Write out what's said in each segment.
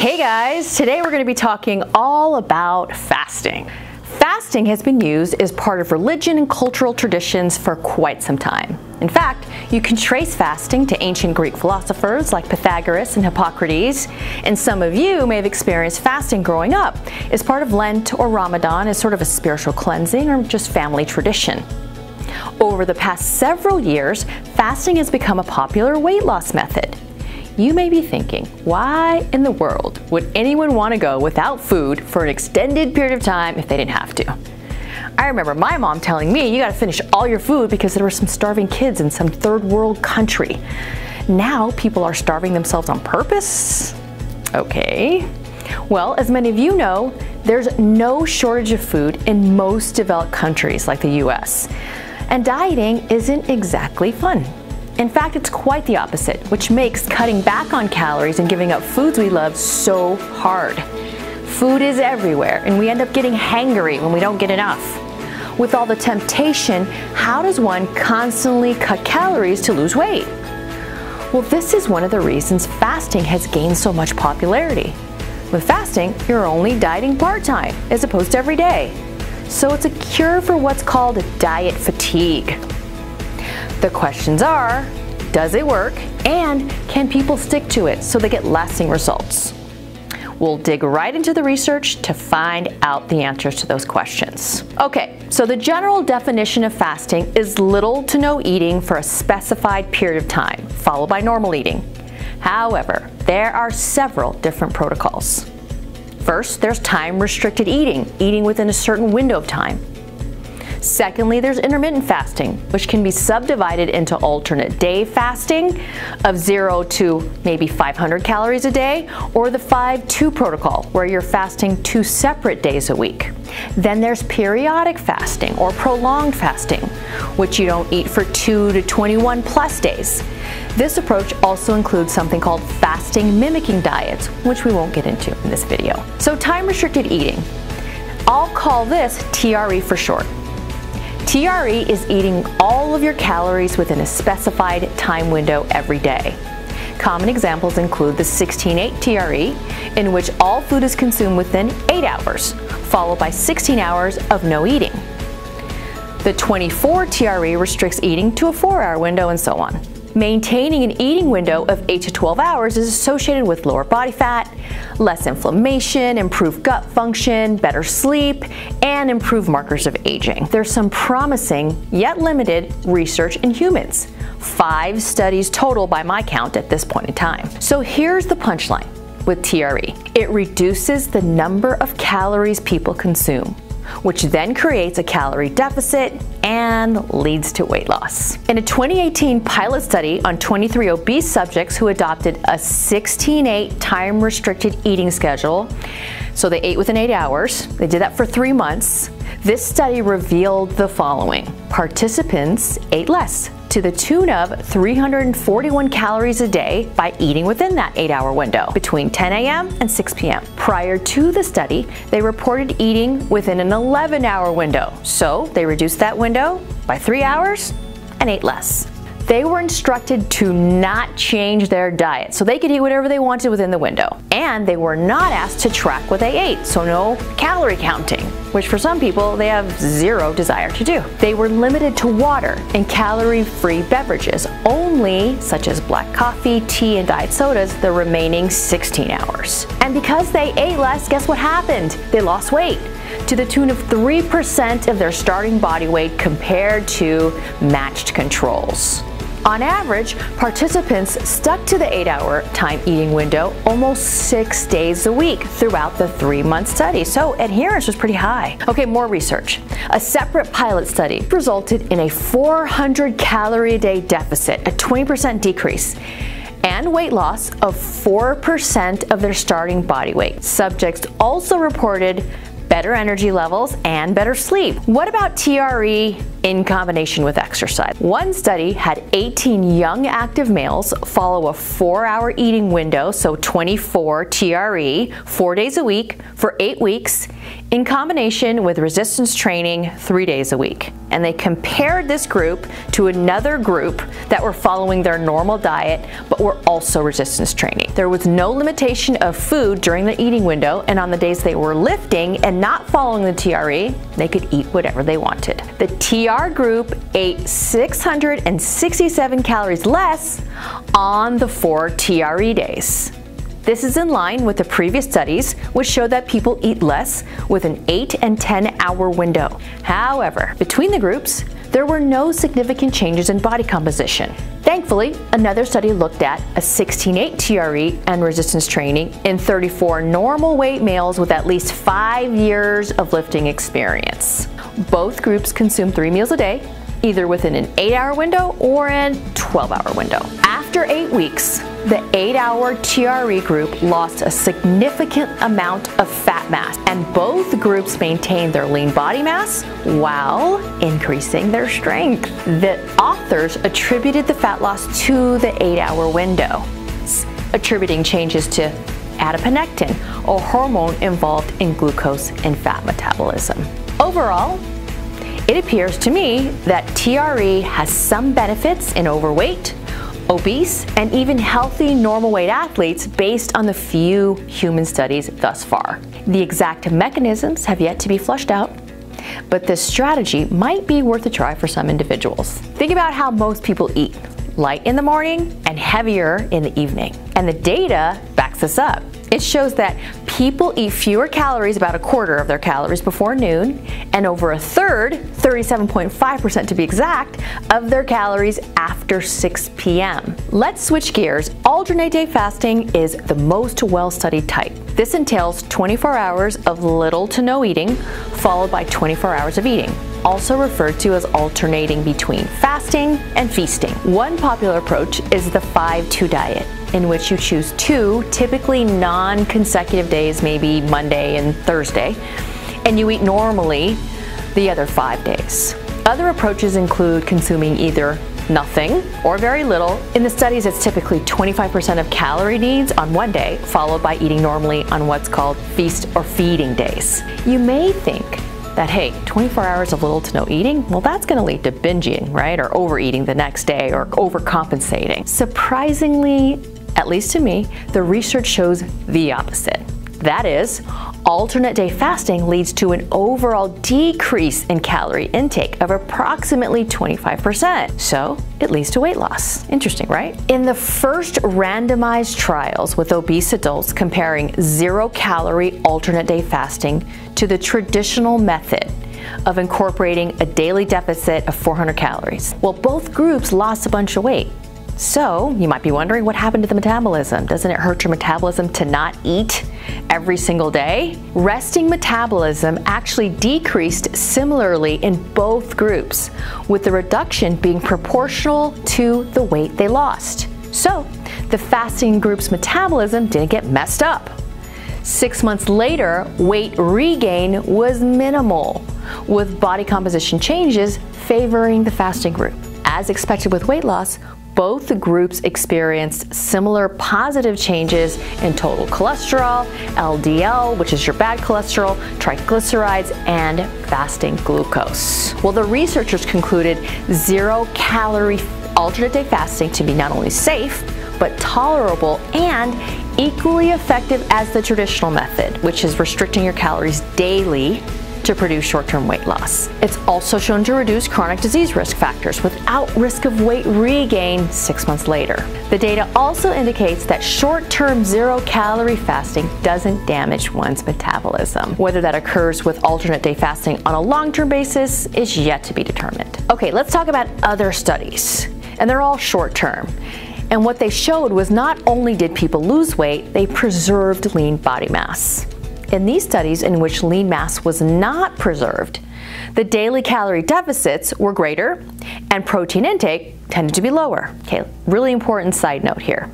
Hey guys, today we're going to be talking all about fasting. Fasting has been used as part of religion and cultural traditions for quite some time. In fact, you can trace fasting to ancient Greek philosophers like Pythagoras and Hippocrates, and some of you may have experienced fasting growing up as part of Lent or Ramadan as sort of a spiritual cleansing or just family tradition. Over the past several years, fasting has become a popular weight loss method. You may be thinking, why in the world would anyone want to go without food for an extended period of time if they didn't have to? I remember my mom telling me you gotta finish all your food because there were some starving kids in some third world country. Now people are starving themselves on purpose? Okay. Well, as many of you know, there's no shortage of food in most developed countries like the US. And dieting isn't exactly fun. In fact, it's quite the opposite, which makes cutting back on calories and giving up foods we love so hard. Food is everywhere, and we end up getting hangry when we don't get enough. With all the temptation, how does one constantly cut calories to lose weight? Well, this is one of the reasons fasting has gained so much popularity. With fasting, you're only dieting part time as opposed to every day. So it's a cure for what's called diet fatigue. The questions are, does it work? And can people stick to it so they get lasting results? We'll dig right into the research to find out the answers to those questions. Okay, so the general definition of fasting is little to no eating for a specified period of time, followed by normal eating. However, there are several different protocols. First, there's time restricted eating, eating within a certain window of time. Secondly, there's intermittent fasting, which can be subdivided into alternate day fasting of 0 to maybe 500 calories a day, or the 5-2 protocol, where you're fasting two separate days a week. Then there's periodic fasting or prolonged fasting, which you don't eat for 2 to 21 plus days. This approach also includes something called fasting mimicking diets, which we won't get into in this video. So time restricted eating. I'll call this TRE for short. TRE is eating all of your calories within a specified time window every day. Common examples include the 16-8 TRE, in which all food is consumed within 8 hours, followed by 16 hours of no eating. The 24 TRE restricts eating to a 4-hour window and so on. Maintaining an eating window of 8 to 12 hours is associated with lower body fat, less inflammation, improved gut function, better sleep, and improved markers of aging. There's some promising, yet limited, research in humans. Five studies total by my count at this point in time. So here's the punchline with TRE. It reduces the number of calories people consume which then creates a calorie deficit and leads to weight loss. In a 2018 pilot study on 23 obese subjects who adopted a 16-8 time restricted eating schedule, so they ate within eight hours, they did that for three months, this study revealed the following. Participants ate less, to the tune of 341 calories a day by eating within that 8 hour window between 10 a.m. and 6 p.m. Prior to the study, they reported eating within an 11 hour window, so they reduced that window by 3 hours and ate less they were instructed to not change their diet so they could eat whatever they wanted within the window. And they were not asked to track what they ate, so no calorie counting, which for some people they have zero desire to do. They were limited to water and calorie free beverages, only such as black coffee, tea, and diet sodas the remaining 16 hours. And because they ate less, guess what happened? They lost weight to the tune of 3% of their starting body weight compared to matched controls. On average, participants stuck to the eight hour time eating window almost six days a week throughout the three month study, so adherence was pretty high. Okay, more research. A separate pilot study resulted in a 400 calorie a day deficit, a 20% decrease and weight loss of 4% of their starting body weight. Subjects also reported better energy levels and better sleep. What about TRE in combination with exercise. One study had 18 young active males follow a four hour eating window, so 24 TRE, four days a week for eight weeks, in combination with resistance training three days a week. And they compared this group to another group that were following their normal diet but were also resistance training. There was no limitation of food during the eating window, and on the days they were lifting and not following the TRE, they could eat whatever they wanted. The TR group ate 667 calories less on the four TRE days. This is in line with the previous studies, which show that people eat less with an 8 and 10 hour window. However, between the groups, there were no significant changes in body composition. Thankfully, another study looked at a 16-8 TRE and resistance training in 34 normal weight males with at least five years of lifting experience. Both groups consumed three meals a day, either within an 8-hour window or an 12-hour window. After eight weeks, the 8-hour TRE group lost a significant amount of fat mass, and both groups maintained their lean body mass while increasing their strength. The authors attributed the fat loss to the 8-hour window, attributing changes to adiponectin, a hormone involved in glucose and fat metabolism. Overall, it appears to me that TRE has some benefits in overweight, obese, and even healthy normal weight athletes based on the few human studies thus far. The exact mechanisms have yet to be flushed out, but this strategy might be worth a try for some individuals. Think about how most people eat light in the morning and heavier in the evening. And the data backs this up. It shows that people eat fewer calories, about a quarter of their calories before noon, and over a third, 37.5% to be exact, of their calories after 6 p.m. Let's switch gears. Alternate day fasting is the most well studied type. This entails 24 hours of little to no eating, followed by 24 hours of eating also referred to as alternating between fasting and feasting. One popular approach is the 5-2 diet in which you choose two, typically non consecutive days, maybe Monday and Thursday, and you eat normally the other five days. Other approaches include consuming either nothing or very little. In the studies, it's typically 25% of calorie needs on one day, followed by eating normally on what's called feast or feeding days. You may think that, hey, 24 hours of little to no eating, well, that's going to lead to binging, right? Or overeating the next day or overcompensating. Surprisingly, at least to me, the research shows the opposite. That is, alternate day fasting leads to an overall decrease in calorie intake of approximately 25%. So it leads to weight loss. Interesting, right? In the first randomized trials with obese adults comparing zero calorie alternate day fasting to the traditional method, of incorporating a daily deficit of 400 calories. Well, both groups lost a bunch of weight. So, you might be wondering what happened to the metabolism? Doesn't it hurt your metabolism to not eat every single day? Resting metabolism actually decreased similarly in both groups, with the reduction being proportional to the weight they lost. So, the fasting group's metabolism didn't get messed up. Six months later, weight regain was minimal, with body composition changes favoring the fasting group. As expected with weight loss, both groups experienced similar positive changes in total cholesterol, LDL, which is your bad cholesterol, triglycerides, and fasting glucose. Well, the researchers concluded zero calorie alternate day fasting to be not only safe, but tolerable and equally effective as the traditional method, which is restricting your calories daily to produce short-term weight loss. It's also shown to reduce chronic disease risk factors without risk of weight regain six months later. The data also indicates that short-term zero-calorie fasting doesn't damage one's metabolism. Whether that occurs with alternate day fasting on a long-term basis is yet to be determined. Okay, let's talk about other studies. And they're all short-term. And what they showed was not only did people lose weight, they preserved lean body mass. In these studies in which lean mass was not preserved, the daily calorie deficits were greater and protein intake tended to be lower. Okay, really important side note here.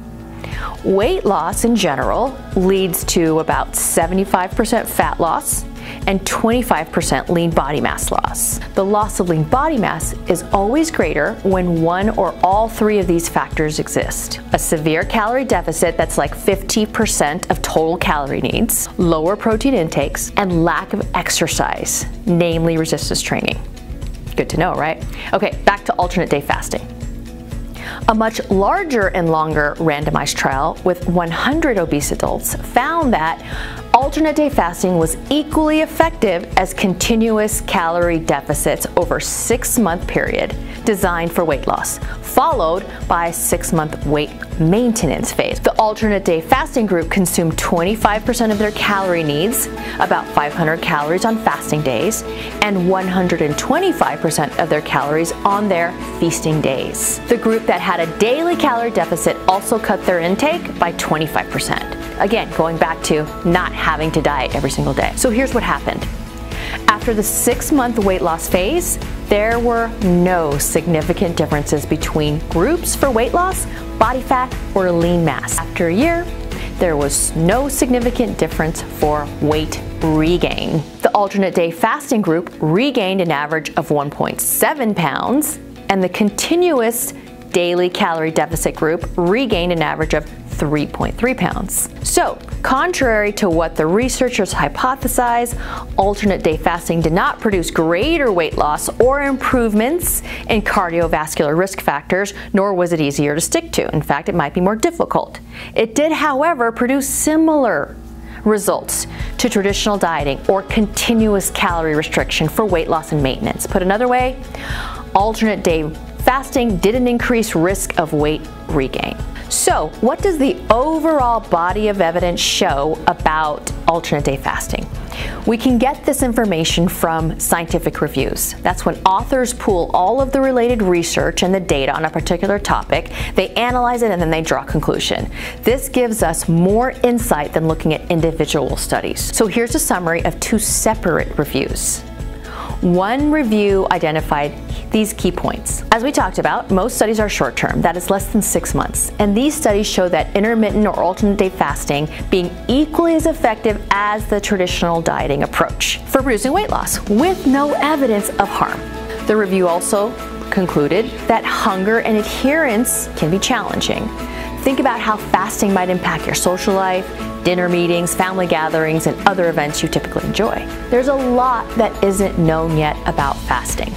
Weight loss in general leads to about 75% fat loss and 25% lean body mass loss. The loss of lean body mass is always greater when one or all three of these factors exist. A severe calorie deficit that's like 50% of total calorie needs, lower protein intakes, and lack of exercise, namely resistance training. Good to know, right? Okay, back to alternate day fasting. A much larger and longer randomized trial with 100 obese adults found that alternate day fasting was equally effective as continuous calorie deficits over six month period designed for weight loss, followed by a six month weight maintenance phase. The alternate day fasting group consumed 25% of their calorie needs, about 500 calories on fasting days, and 125% of their calories on their feasting days. The group that had a daily calorie deficit also cut their intake by 25%. Again, going back to not having to diet every single day. So here's what happened. After the six month weight loss phase, there were no significant differences between groups for weight loss, body fat, or lean mass. After a year, there was no significant difference for weight regain. The alternate day fasting group regained an average of 1.7 pounds, and the continuous daily calorie deficit group regained an average of 3.3 pounds. So, contrary to what the researchers hypothesized, alternate day fasting did not produce greater weight loss or improvements in cardiovascular risk factors, nor was it easier to stick to. In fact, it might be more difficult. It did, however, produce similar results to traditional dieting or continuous calorie restriction for weight loss and maintenance. Put another way, alternate day fasting didn't increase risk of weight regain. So, what does the overall body of evidence show about alternate day fasting? We can get this information from scientific reviews. That's when authors pool all of the related research and the data on a particular topic, they analyze it, and then they draw a conclusion. This gives us more insight than looking at individual studies. So here's a summary of two separate reviews. One review identified these key points. As we talked about, most studies are short term, that is less than six months. And these studies show that intermittent or alternate day fasting being equally as effective as the traditional dieting approach for producing weight loss with no evidence of harm. The review also concluded that hunger and adherence can be challenging. Think about how fasting might impact your social life, dinner meetings, family gatherings, and other events you typically enjoy. There's a lot that isn't known yet about fasting.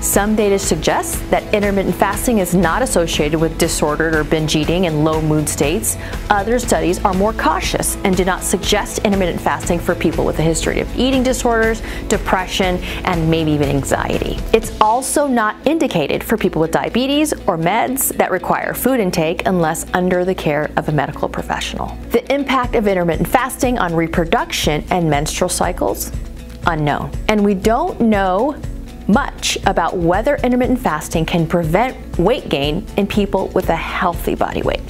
Some data suggests that intermittent fasting is not associated with disordered or binge eating and low mood states. Other studies are more cautious and do not suggest intermittent fasting for people with a history of eating disorders, depression, and maybe even anxiety. It's also not indicated for people with diabetes or meds that require food intake unless under the care of a medical professional. The impact of intermittent fasting on reproduction and menstrual cycles unknown. And we don't know much about whether intermittent fasting can prevent weight gain in people with a healthy body weight.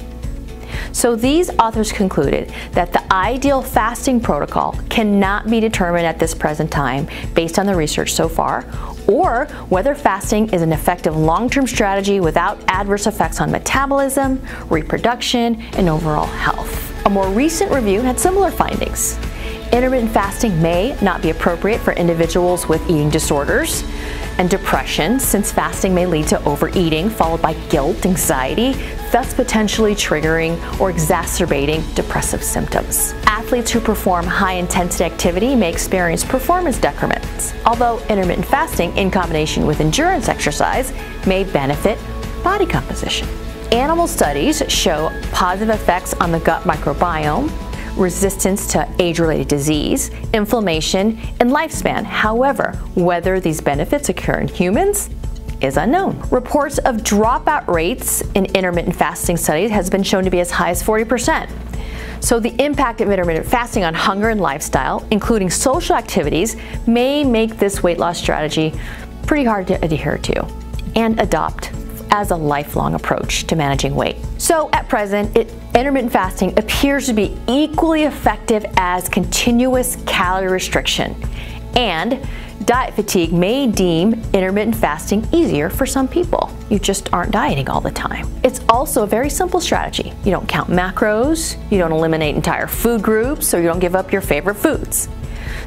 So these authors concluded that the ideal fasting protocol cannot be determined at this present time based on the research so far, or whether fasting is an effective long-term strategy without adverse effects on metabolism, reproduction, and overall health. A more recent review had similar findings. Intermittent fasting may not be appropriate for individuals with eating disorders and depression, since fasting may lead to overeating followed by guilt, anxiety, thus potentially triggering or exacerbating depressive symptoms. Athletes who perform high intensity activity may experience performance decrements, although intermittent fasting in combination with endurance exercise may benefit body composition. Animal studies show positive effects on the gut microbiome, resistance to age-related disease, inflammation, and lifespan. However, whether these benefits occur in humans is unknown. Reports of dropout rates in intermittent fasting studies has been shown to be as high as 40%. So the impact of intermittent fasting on hunger and lifestyle, including social activities, may make this weight loss strategy pretty hard to adhere to and adopt as a lifelong approach to managing weight. So at present, it, intermittent fasting appears to be equally effective as continuous calorie restriction. And diet fatigue may deem intermittent fasting easier for some people. You just aren't dieting all the time. It's also a very simple strategy. You don't count macros, you don't eliminate entire food groups, or you don't give up your favorite foods.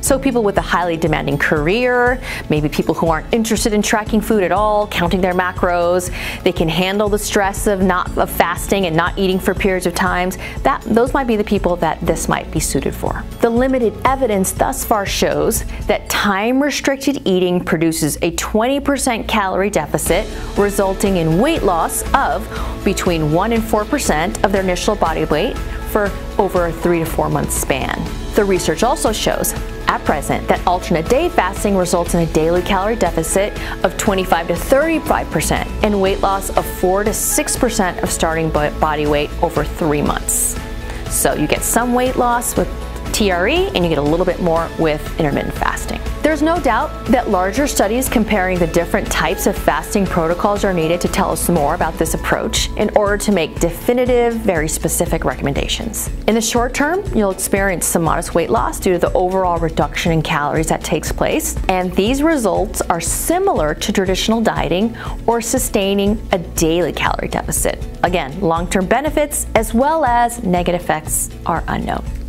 So people with a highly demanding career, maybe people who aren't interested in tracking food at all, counting their macros, they can handle the stress of not of fasting and not eating for periods of times. That those might be the people that this might be suited for. The limited evidence thus far shows that time restricted eating produces a 20% calorie deficit, resulting in weight loss of between 1 and 4% of their initial body weight for over a 3 to 4 month span. The research also shows at present that alternate day fasting results in a daily calorie deficit of 25 to 35% and weight loss of 4 to 6% of starting body weight over 3 months. So you get some weight loss with TRE and you get a little bit more with intermittent fasting. There's no doubt that larger studies comparing the different types of fasting protocols are needed to tell us more about this approach in order to make definitive, very specific recommendations. In the short term, you'll experience some modest weight loss due to the overall reduction in calories that takes place, and these results are similar to traditional dieting or sustaining a daily calorie deficit. Again, long-term benefits as well as negative effects are unknown.